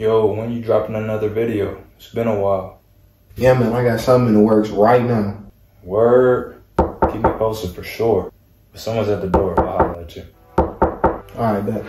Yo, when you dropping another video? It's been a while. Yeah, man, I got something in the works right now. Word. Keep me posted for sure. If someone's at the door, I'll holler at you. All right, bet.